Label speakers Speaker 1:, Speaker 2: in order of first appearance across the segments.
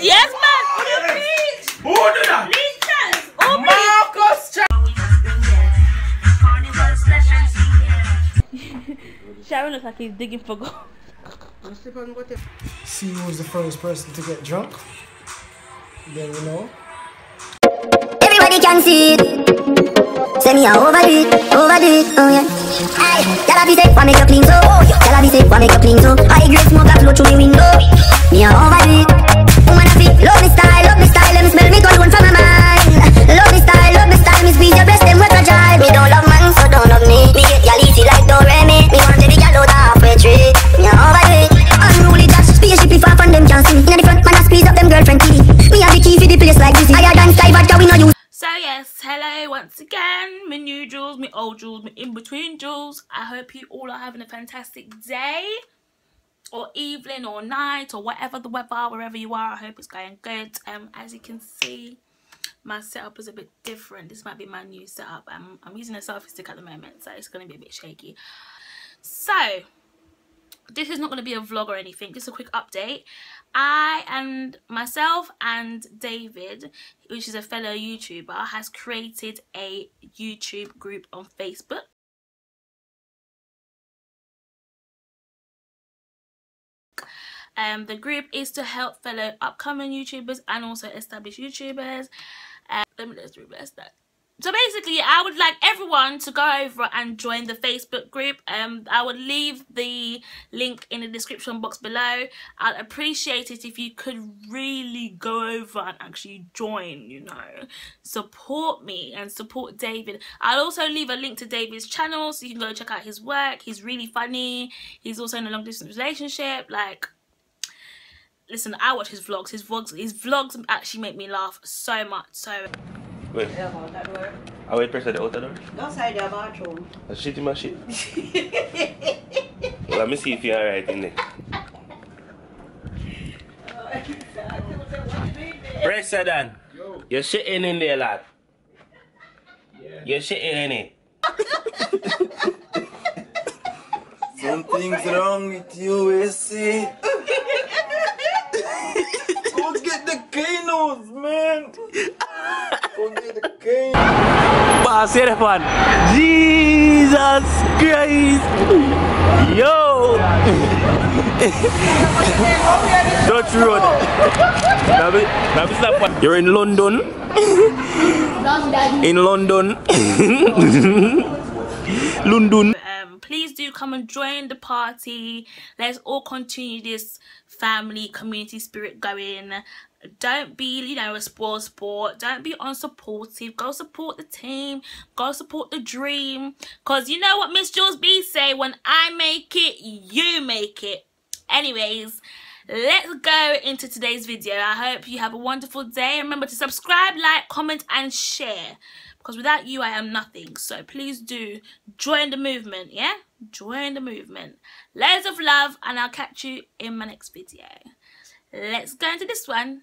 Speaker 1: Yes, man.
Speaker 2: Who do that?
Speaker 1: Leechers. Oh,
Speaker 2: Marcus Ch-
Speaker 1: Sharon looks like he's digging for gold.
Speaker 3: See who's the first person to get drunk. Then you know.
Speaker 4: Everybody can see it. Say me a overdo it, overdo it, oh yeah. Aye, y'all be say, why make you clean so? Oh y'all be say, why make you clean so? High grade smoke a flow through the window.
Speaker 1: I hope you all are having a fantastic day or evening or night or whatever the weather, wherever you are. I hope it's going good. Um, as you can see, my setup is a bit different. This might be my new setup. I'm, I'm using a selfie stick at the moment, so it's going to be a bit shaky. So, this is not going to be a vlog or anything just a quick update i and myself and david which is a fellow youtuber has created a youtube group on facebook um the group is to help fellow upcoming youtubers and also established youtubers. Uh, let me let's reverse that. So basically i would like everyone to go over and join the facebook group. Um i would leave the link in the description box below. I'd appreciate it if you could really go over and actually join you know. Support me and support david. I'll also leave a link to david's channel so you can go check out his work. He's really funny. He's also in a long distance relationship. Like listen i watch his vlogs his vlogs his vlogs actually make me laugh so much so
Speaker 5: Wait. I wait press the outer door.
Speaker 6: Outside the bathroom.
Speaker 5: A shit in my shit. Let me see if you're alright in there. Press it then. You're shitting in there, lad. You're shitting in it.
Speaker 7: Something's wrong with you, AC. Go get the canos, man. Go get the canos.
Speaker 5: Boss, here. Jesus Christ. Yo. Dutch Road. You're in London. In London. London.
Speaker 1: um please do come and join the party let's all continue this family community spirit going don't be you know a spoil sport. Don't be unsupportive. Go support the team. Go support the dream. Because you know what miss jules b say when i make it you make it. Anyways let's go into today's video. I hope you have a wonderful day. Remember to subscribe like comment and share. Because without you i am nothing. So please do join the movement yeah? Join the movement. Loads of love and i'll catch you in my next video. Let's go into this one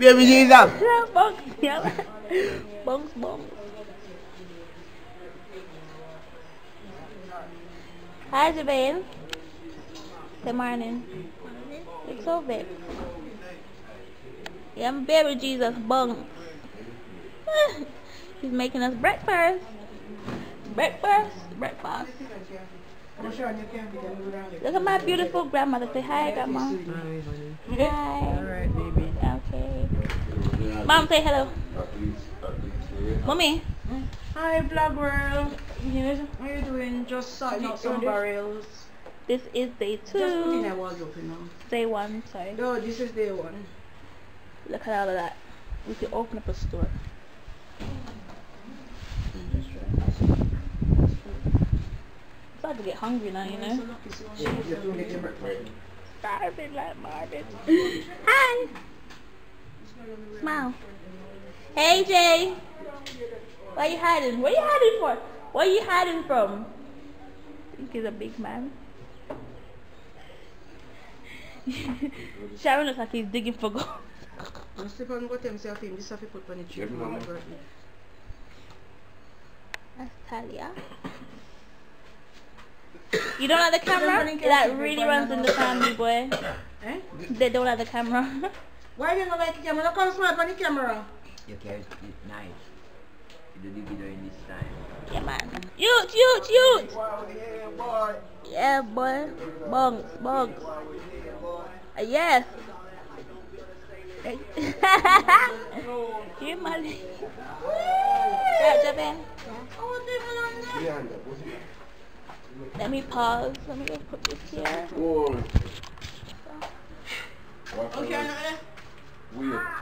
Speaker 2: Baby Jesus.
Speaker 1: yeah box yeah box box Hi Jabane. Good morning. It's so big. Yeah, I'm baby Jesus bung. He's making us breakfast. Breakfast. Breakfast. Look at my beautiful grandmother. Say hi, grandma. Hi.
Speaker 6: Alright, baby.
Speaker 1: Okay. Mom, say hello. Mommy.
Speaker 6: Hi, vlog world. How are you doing? Just sorting out some barrels.
Speaker 1: This is day two.
Speaker 6: Just putting
Speaker 1: two.
Speaker 6: a wardrobe, you know.
Speaker 1: Day one, sorry.
Speaker 6: No, this is day one.
Speaker 1: Look at all of that. We could open up a store.
Speaker 6: Just right. about to get hungry now, you know. Starving like Marvin. Hi. Smile. Hey Jay. Why you hiding? What are you hiding for? What are you hiding from? think he's a big man. Sharon looks like he's digging for gold.
Speaker 8: And slip on got himself in, this have to put on the tree.
Speaker 6: That's Talia. You don't like the camera? That really runs in the family, boy.
Speaker 8: Eh?
Speaker 6: They don't like the camera.
Speaker 8: Why you don't like the camera? Look how smart on the camera.
Speaker 9: You carry it nice. You do the video in this time.
Speaker 6: yeah, man. Huge, huge, huge. Yeah, boy. Bongs, bongs. Uh, yes. you Mali. Yeah, Japan. Let me pause. Let me just put this here.
Speaker 8: Okay,
Speaker 7: Weird.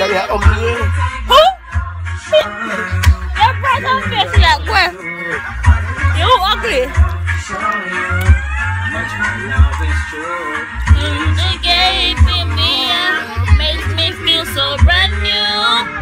Speaker 1: Who? Your brother face like where? You ugly. Mm, me uh, makes me feel so brand new.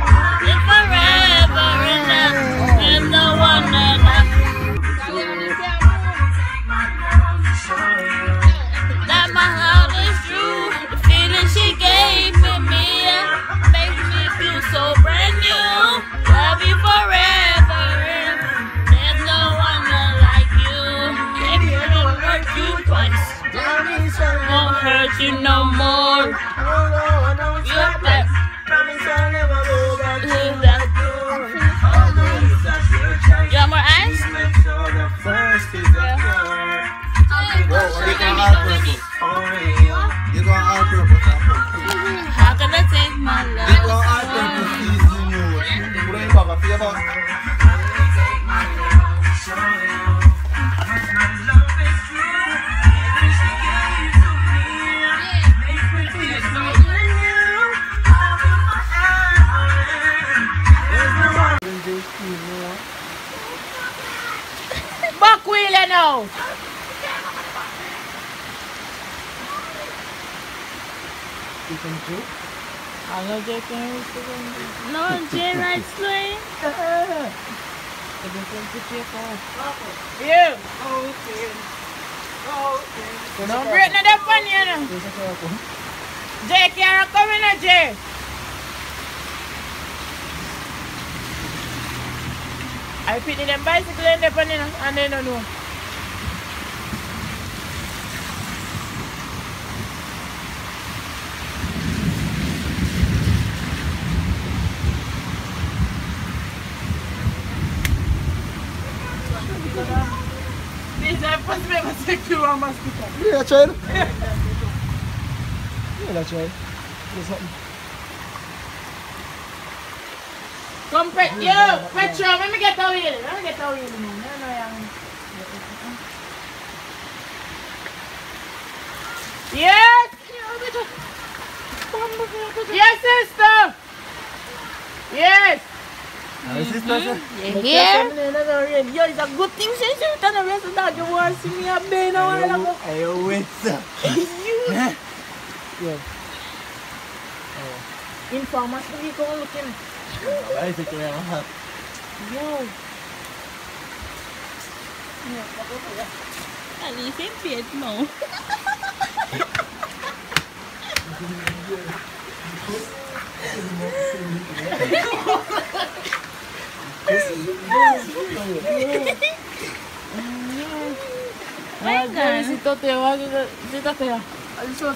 Speaker 1: No, Jay right slay.
Speaker 8: You. Don't break no that funny, you know. Jay, can you come in, Jay? I fit in them bicycle in the funny, and they don't know. These are supposed to be able to take you on.
Speaker 3: Yeah, child. Yeah, that's right. Do something.
Speaker 8: Come pet you, Petro, let me get out here. Let me get out here. No, no, yeah. Yes. Yes, sister. Yes.
Speaker 3: My sister, sir.
Speaker 6: You here?
Speaker 8: Yo, it's a good thing since you turn the rest of that. You want to see me a bed now?
Speaker 3: I wait, sir. Yeah.
Speaker 8: Informers, hindi ko looking.
Speaker 3: Bicycle, yeah.
Speaker 8: Yo.
Speaker 1: At least in bed, no.
Speaker 8: Ay,
Speaker 1: Let me show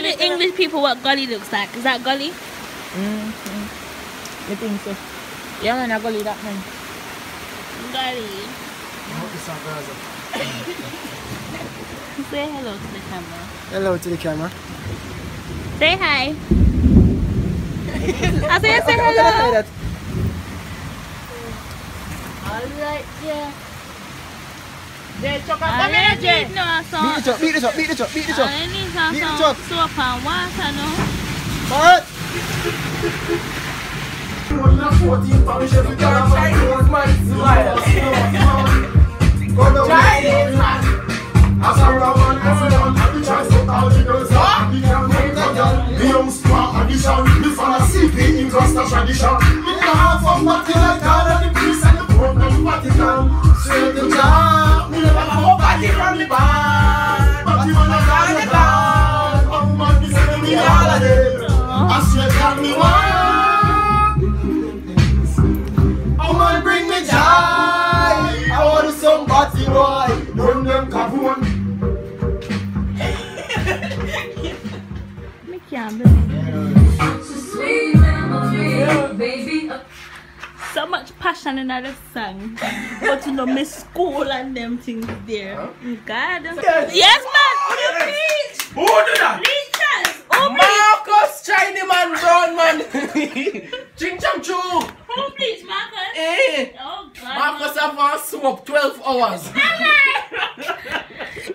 Speaker 1: the English people what gully looks like. Is that gully?
Speaker 8: Mm-hmm. I think so. Yeah, man, I go lead that man.
Speaker 1: Gully.
Speaker 3: hope this song.
Speaker 1: Say hello to the camera.
Speaker 3: Hello to the camera.
Speaker 1: Say hi. I said say
Speaker 3: Okay, okay,
Speaker 1: hello.
Speaker 8: Alright, yeah. Jay, chocolate,
Speaker 1: I
Speaker 8: come here, Jay.
Speaker 1: need no
Speaker 3: Beat the truck, beat the truck, beat the truck, beat the truck.
Speaker 1: I need some
Speaker 3: Beat the
Speaker 1: some soap and water, no.
Speaker 3: Alright. Oh man, bring me joy. I want somebody boy. Run them.
Speaker 1: Me passion in that song. But you know, me school and them things there. God. Yes, man. You preach.
Speaker 2: Who do that?
Speaker 1: Preachers. Oh.
Speaker 2: Marcus, China man, brown man. Ching cham choo.
Speaker 1: Who preach, Marcus?
Speaker 2: Eh.
Speaker 1: Oh, God.
Speaker 2: Marcus have on smoke 12 hours.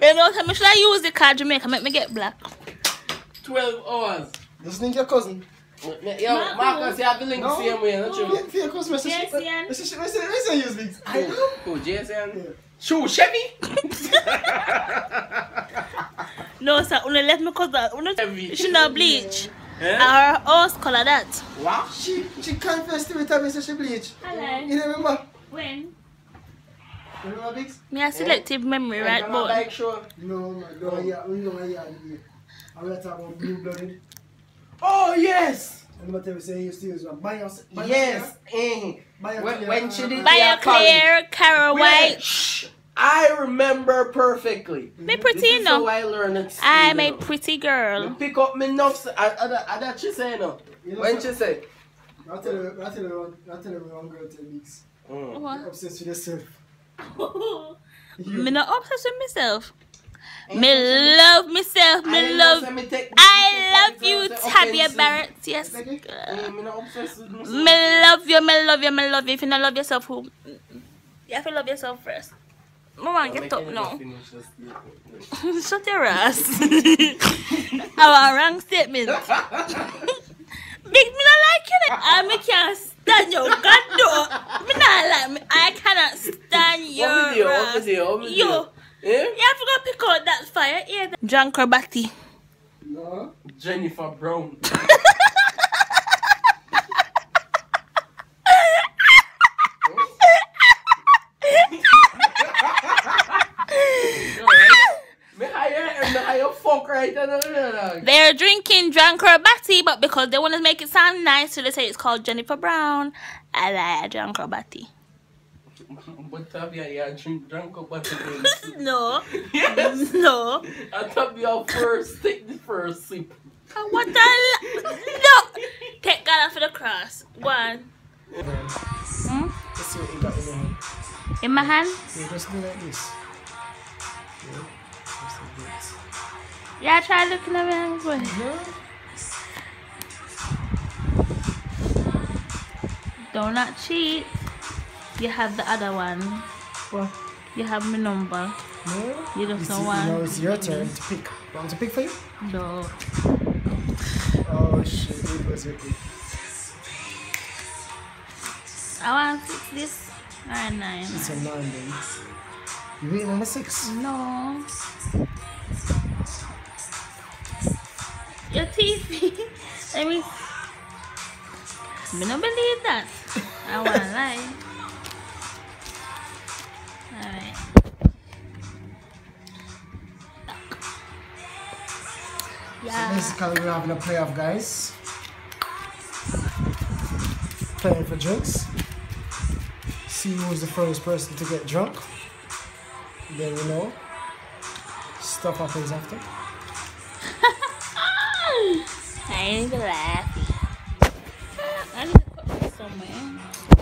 Speaker 1: You know, so should I use the card Jamaica make me get black?
Speaker 2: 12 hours.
Speaker 3: Just link your cousin.
Speaker 2: Yo, Marcus, you have the link the same way, not you?
Speaker 3: For your cousin, Mr.
Speaker 1: Yes,
Speaker 3: Shit.
Speaker 1: yeah.
Speaker 3: Mr. Shit, Mr. Mr. use links.
Speaker 2: Who? Who, Jason? Shoo, Chevy?
Speaker 1: No, sir. Only let me cause that. Only
Speaker 2: Heavy.
Speaker 1: she not bleach.
Speaker 2: Eh?
Speaker 1: Our horse color that.
Speaker 2: What?
Speaker 3: She, she confessed to me, tell me, say she bleach.
Speaker 1: Hello.
Speaker 3: You remember?
Speaker 1: When?
Speaker 3: You remember, Biggs?
Speaker 1: Me a selective memory, right,
Speaker 2: Come on,
Speaker 1: boy?
Speaker 2: bike show.
Speaker 3: No, man, no, yeah, we know, yeah, yeah. I'm not talking about blue blooded.
Speaker 2: Oh, yes.
Speaker 3: I'm not telling you, say you still use one. Buy your,
Speaker 2: Yes. Eh.
Speaker 3: Buy
Speaker 2: When,
Speaker 3: clear,
Speaker 2: when she did
Speaker 1: Buy
Speaker 2: their
Speaker 1: a clear, Carol White.
Speaker 2: shh. I remember perfectly.
Speaker 1: Me
Speaker 2: This
Speaker 1: pretty,
Speaker 2: is
Speaker 1: no.
Speaker 2: how I learned it.
Speaker 1: I'm a
Speaker 2: you know.
Speaker 1: pretty
Speaker 2: Me
Speaker 1: girl.
Speaker 2: pick up me nuffs. I, I, I, that she say no.
Speaker 3: You know,
Speaker 2: When
Speaker 3: sir,
Speaker 2: she say.
Speaker 3: I'll tell you, I'll tell you, one- I'll tell you one girl tell Biggs.
Speaker 2: Mm.
Speaker 1: What?
Speaker 3: Obsessed with yourself.
Speaker 1: me not obsessed with myself. Me love myself. Me love. I love you, Tabia. Barrett. Yes.
Speaker 2: Me not obsessed with myself.
Speaker 1: Me love you, me love you, me love you. If you don't love yourself, who? You have to love yourself first. Mama,
Speaker 2: I'm
Speaker 1: get up now. Shut your ass. Our wrong statement. Big me not like you. I can't stand your god no. Me not like me. I cannot stand your
Speaker 2: What video? What
Speaker 1: ass.
Speaker 2: video? What
Speaker 1: Yo,
Speaker 2: video? Eh?
Speaker 1: you have to pick out that fire. Yeah. John Crow Batty.
Speaker 3: No.
Speaker 2: Jennifer Brown. Me hire, me hire fuck right now, dog.
Speaker 1: They're drinking John Crow Batty, but because they want to make it sound nice, so they say it's called Jennifer Brown. I like John Crow Batty.
Speaker 2: But Tabia, you drink drunk up at the
Speaker 1: No,
Speaker 2: Yes.
Speaker 1: no.
Speaker 2: I Tabia first, take the first sip.
Speaker 1: What the? l- No. Take God off the cross. One. Hmm?
Speaker 3: Let's see what you got in your hand.
Speaker 1: In my hand?
Speaker 3: Yeah, just do like this. Yeah. Just like this.
Speaker 1: Yeah, try looking at me. Boy. Do not cheat. You have the other one.
Speaker 3: What?
Speaker 1: You have my number.
Speaker 3: No?
Speaker 1: You don't
Speaker 3: now
Speaker 1: want.
Speaker 3: it's your turn to pick. Want to pick for you?
Speaker 1: No.
Speaker 3: Oh shit, it was with me.
Speaker 1: I want six this. Or nine.
Speaker 3: It's a nine then. You waiting on the six?
Speaker 1: No. Your teeth. Let me. Me not believe that. I wanna lie.
Speaker 3: So basically we're having a playoff guys. Playing for drinks. See who's the first person to get drunk. Then you know. Stuff happens after.
Speaker 1: I ain't laughing. I need to put this somewhere.